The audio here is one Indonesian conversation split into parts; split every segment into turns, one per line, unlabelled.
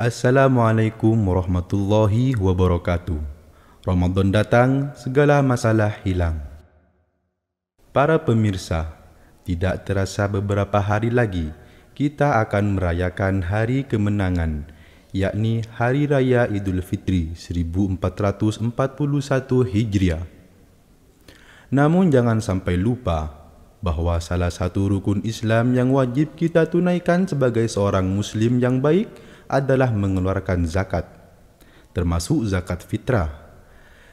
Assalamualaikum warahmatullahi wabarakatuh. Ramadan datang, segala masalah hilang. Para pemirsa, tidak terasa beberapa hari lagi kita akan merayakan hari kemenangan, yakni Hari Raya Idul Fitri 1441 Hijriah. Namun jangan sampai lupa bahwa salah satu rukun Islam yang wajib kita tunaikan sebagai seorang muslim yang baik adalah mengeluarkan zakat, termasuk zakat fitrah.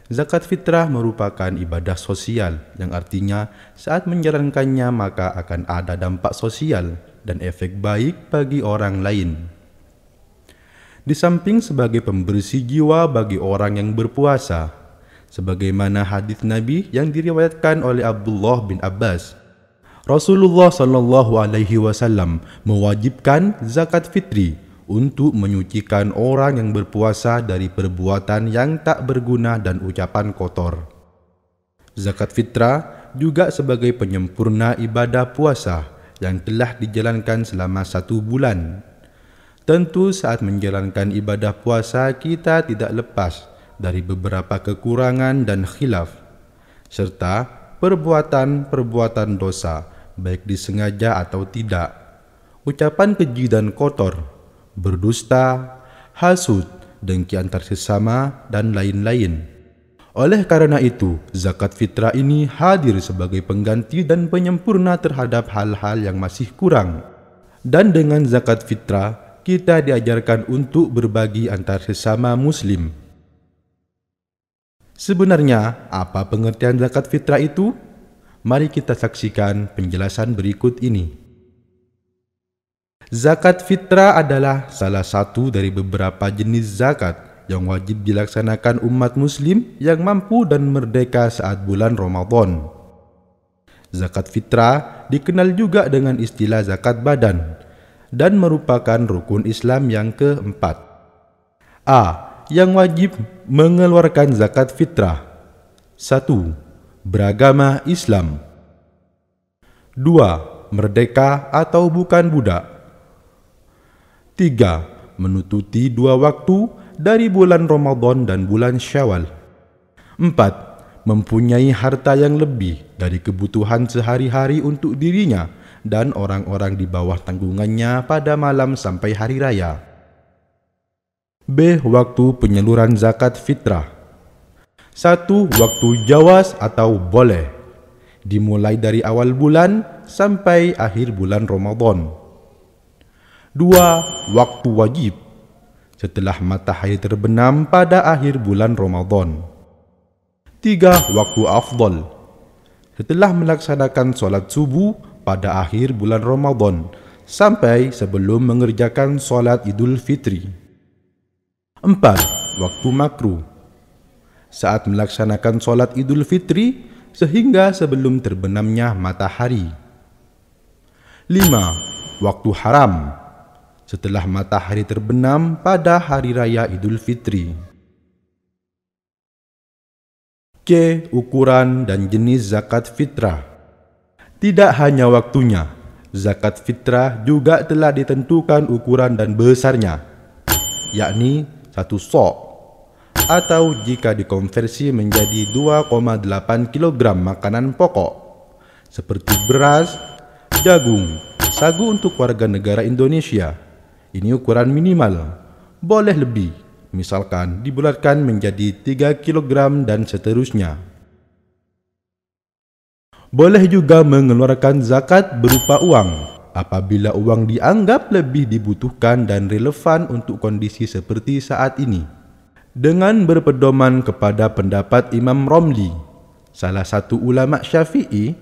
Zakat fitrah merupakan ibadah sosial yang artinya saat menjalankannya maka akan ada dampak sosial dan efek baik bagi orang lain. Di samping sebagai pembersih jiwa bagi orang yang berpuasa, sebagaimana hadis Nabi yang diriwayatkan oleh Abdullah bin Abbas, Rasulullah Shallallahu Alaihi Wasallam mewajibkan zakat fitri untuk menyucikan orang yang berpuasa dari perbuatan yang tak berguna dan ucapan kotor. Zakat fitrah juga sebagai penyempurna ibadah puasa yang telah dijalankan selama satu bulan. Tentu saat menjalankan ibadah puasa kita tidak lepas dari beberapa kekurangan dan khilaf, serta perbuatan-perbuatan dosa, baik disengaja atau tidak, ucapan keji dan kotor, berdusta, hasut, dengki antar sesama, dan lain-lain. Oleh karena itu, zakat fitrah ini hadir sebagai pengganti dan penyempurna terhadap hal-hal yang masih kurang. Dan dengan zakat fitrah, kita diajarkan untuk berbagi antar sesama muslim. Sebenarnya, apa pengertian zakat fitrah itu? Mari kita saksikan penjelasan berikut ini. Zakat fitrah adalah salah satu dari beberapa jenis zakat yang wajib dilaksanakan umat muslim yang mampu dan merdeka saat bulan Ramadan. Zakat fitrah dikenal juga dengan istilah zakat badan dan merupakan rukun Islam yang keempat. A. Yang wajib mengeluarkan zakat fitrah 1. Beragama Islam 2. Merdeka atau bukan budak Tiga, menututi dua waktu dari bulan Ramadan dan bulan Syawal. Empat, mempunyai harta yang lebih dari kebutuhan sehari-hari untuk dirinya dan orang-orang di bawah tanggungannya pada malam sampai hari raya. B. Waktu penyaluran zakat fitrah. Satu, waktu jawas atau boleh. Dimulai dari awal bulan sampai akhir bulan Ramadan. Dua, waktu wajib setelah matahari terbenam pada akhir bulan Ramadan. Tiga, waktu afdol setelah melaksanakan solat subuh pada akhir bulan Ramadan sampai sebelum mengerjakan solat Idul Fitri. Empat, waktu makruh saat melaksanakan solat Idul Fitri sehingga sebelum terbenamnya matahari. Lima, waktu haram setelah matahari terbenam pada hari raya Idul Fitri. K. Ukuran dan jenis zakat fitrah Tidak hanya waktunya, zakat fitrah juga telah ditentukan ukuran dan besarnya, yakni satu sok, atau jika dikonversi menjadi 2,8 kg makanan pokok, seperti beras, jagung, sagu untuk warga negara Indonesia, ini ukuran minimal. Boleh lebih, misalkan dibulatkan menjadi 3 kg dan seterusnya. Boleh juga mengeluarkan zakat berupa uang apabila uang dianggap lebih dibutuhkan dan relevan untuk kondisi seperti saat ini. Dengan berpedoman kepada pendapat Imam Romli, salah satu ulama Syafi'i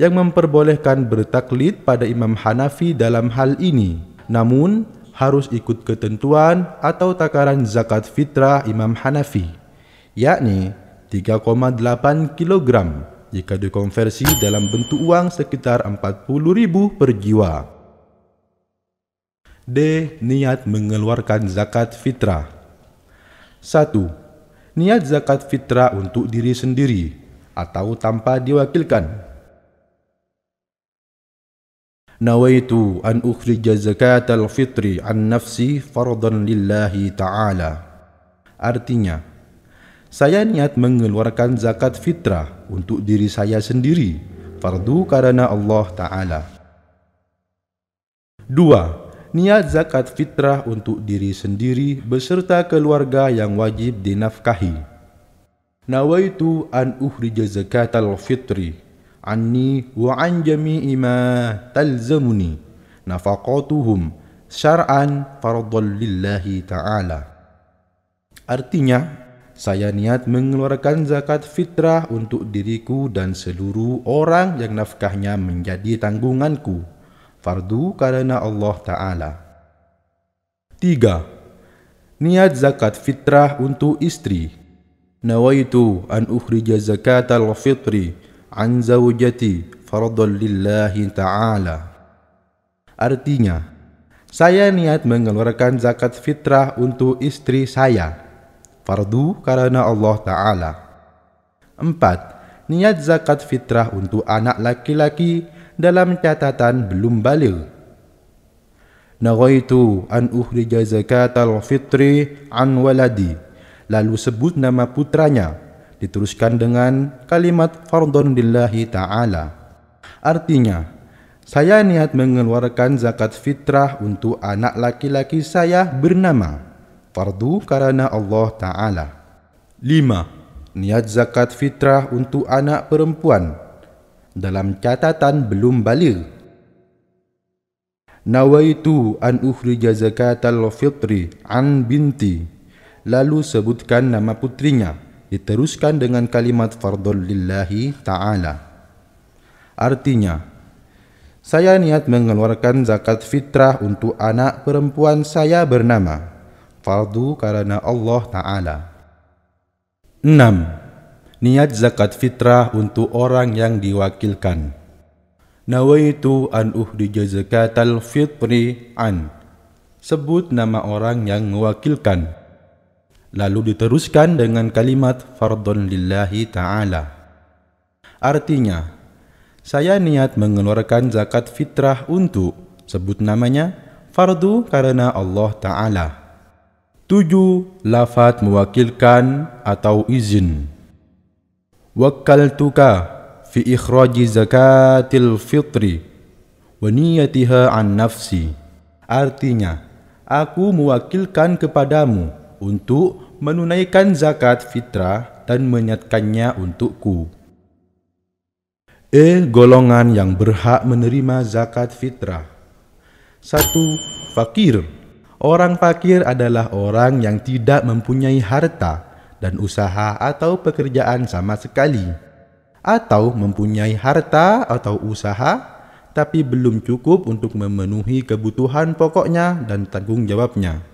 yang memperbolehkan bertaklid pada Imam Hanafi dalam hal ini. Namun, harus ikut ketentuan atau takaran zakat fitrah Imam Hanafi, yakni 3,8 kg jika dikonversi dalam bentuk uang sekitar 40.000 per jiwa. D. Niat mengeluarkan zakat fitrah 1. Niat zakat fitrah untuk diri sendiri atau tanpa diwakilkan Nawaitu an ukhrija zakatal fitri an nafsi fardan lillahi ta'ala. Artinya, saya niat mengeluarkan zakat fitrah untuk diri saya sendiri, fardu karena Allah Ta'ala. Dua, niat zakat fitrah untuk diri sendiri beserta keluarga yang wajib dinafkahi. Nawaitu an ukhrija zakatal fitri anni wa an jami'i ma talzamuni nafaqatuhum syar'an fardhan lillahi ta'ala. Artinya, saya niat mengeluarkan zakat fitrah untuk diriku dan seluruh orang yang nafkahnya menjadi tanggunganku. Fardu karena Allah Ta'ala. Tiga, niat zakat fitrah untuk istri. Nawaitu an ukhrija zakat al-fitri an zawjati fardhan lillahi ta'ala. Artinya, saya niat mengeluarkan zakat fitrah untuk istri saya. Fardu karena Allah Ta'ala. Empat, niat zakat fitrah untuk anak laki-laki dalam catatan belum balik. Nawaitu an ukhrija zakat al-fitri an waladi. Lalu sebut nama putranya diteruskan dengan kalimat fardun lillahi ta'ala. Artinya, saya niat mengeluarkan zakat fitrah untuk anak laki-laki saya bernama fardu karena Allah Ta'ala. 5. Niat zakat fitrah untuk anak perempuan dalam catatan belum balik. Nawaitu an ukhrija zakatal fitri an binti. Lalu sebutkan nama putrinya diteruskan dengan kalimat fardul lillahi ta'ala. Artinya, saya niat mengeluarkan zakat fitrah untuk anak perempuan saya bernama fardu karena Allah Ta'ala. 6. Niat zakat fitrah untuk orang yang diwakilkan. Nawaitu an uhdija zakatal fitri an. Sebut nama orang yang mewakilkan lalu diteruskan dengan kalimat fardun lillahi ta'ala. Artinya, saya niat mengeluarkan zakat fitrah untuk sebut namanya fardu karena Allah Ta'ala. Tujuh, lafat mewakilkan atau izin. Wakkaltuka fi ikhraji zakatil fitri wa niyatiha an nafsi. Artinya, aku mewakilkan kepadamu untuk menunaikan zakat fitrah dan menyatkannya untukku. E golongan yang berhak menerima zakat fitrah. Satu, fakir. Orang fakir adalah orang yang tidak mempunyai harta dan usaha atau pekerjaan sama sekali. Atau mempunyai harta atau usaha tapi belum cukup untuk memenuhi kebutuhan pokoknya dan tanggung jawabnya.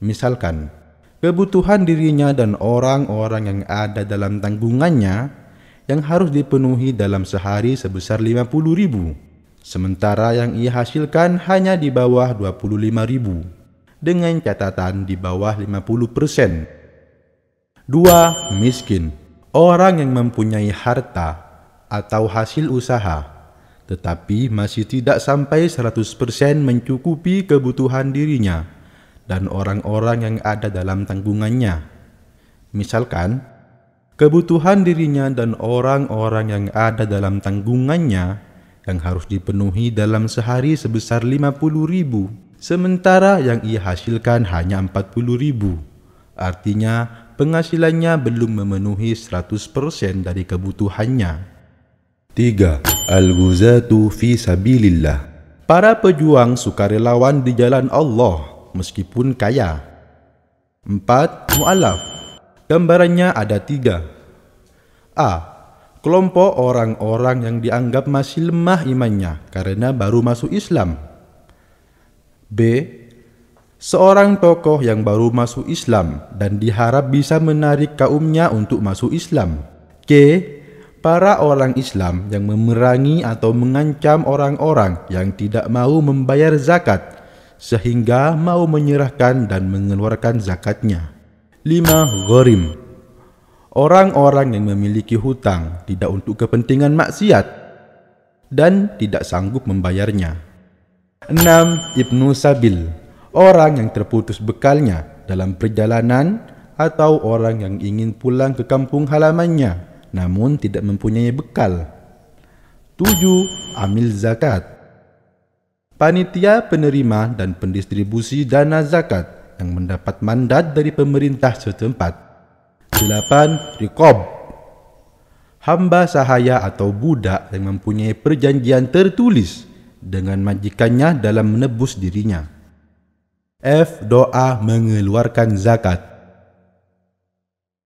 Misalkan, kebutuhan dirinya dan orang-orang yang ada dalam tanggungannya yang harus dipenuhi dalam sehari sebesar 50 ribu, sementara yang ia hasilkan hanya di bawah 25 ribu, dengan catatan di bawah 50 persen. Dua, miskin. Orang yang mempunyai harta atau hasil usaha, tetapi masih tidak sampai 100% mencukupi kebutuhan dirinya dan orang-orang yang ada dalam tanggungannya. Misalkan, kebutuhan dirinya dan orang-orang yang ada dalam tanggungannya yang harus dipenuhi dalam sehari sebesar 50 ribu, sementara yang ia hasilkan hanya 40 ribu. Artinya, penghasilannya belum memenuhi 100% dari kebutuhannya. 3. Al-Ghuzatu fi Sabilillah Para pejuang sukarelawan di jalan Allah meskipun kaya. Empat, mu'alaf. Gambarannya ada tiga. A. Kelompok orang-orang yang dianggap masih lemah imannya karena baru masuk Islam. B. Seorang tokoh yang baru masuk Islam dan diharap bisa menarik kaumnya untuk masuk Islam. C. Para orang Islam yang memerangi atau mengancam orang-orang yang tidak mau membayar zakat sehingga mau menyerahkan dan mengeluarkan zakatnya. 5. Ghorim Orang-orang yang memiliki hutang tidak untuk kepentingan maksiat, dan tidak sanggup membayarnya. 6. Ibnu Sabil Orang yang terputus bekalnya dalam perjalanan atau orang yang ingin pulang ke kampung halamannya namun tidak mempunyai bekal. 7. Amil zakat Panitia penerima dan pendistribusi dana zakat yang mendapat mandat dari pemerintah setempat. 8. Rikob Hamba sahaya atau budak yang mempunyai perjanjian tertulis dengan majikannya dalam menebus dirinya. F. Doa mengeluarkan zakat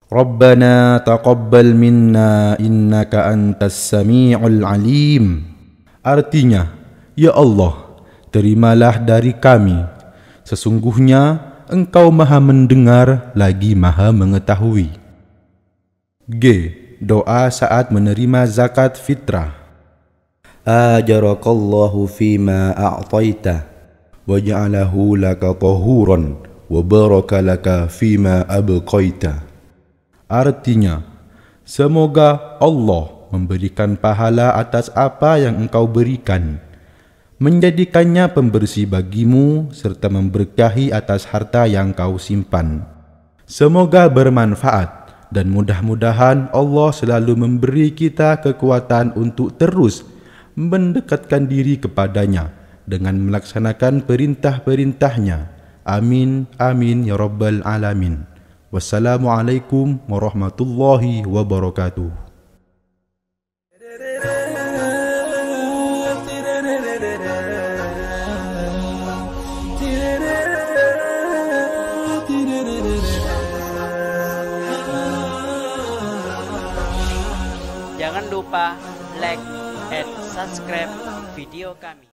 Rabbana taqabbal minna innaka antas sami'ul alim. Artinya, Ya Allah, terimalah dari kami. Sesungguhnya engkau maha mendengar lagi maha mengetahui. G. Doa saat menerima zakat fitrah. Ajarakallahu fima a'taita waj'alahu laka tahuran wa baraka laka fima abqaita. Artinya, semoga Allah memberikan pahala atas apa yang engkau berikan, menjadikannya pembersih bagimu serta memberkahi atas harta yang kau simpan. Semoga bermanfaat dan mudah-mudahan Allah selalu memberi kita kekuatan untuk terus mendekatkan diri kepadanya dengan melaksanakan perintah-perintahnya. Amin, amin, ya Rabbal Alamin. Wassalamualaikum warahmatullahi wabarakatuh.
Lupa like and subscribe video kami.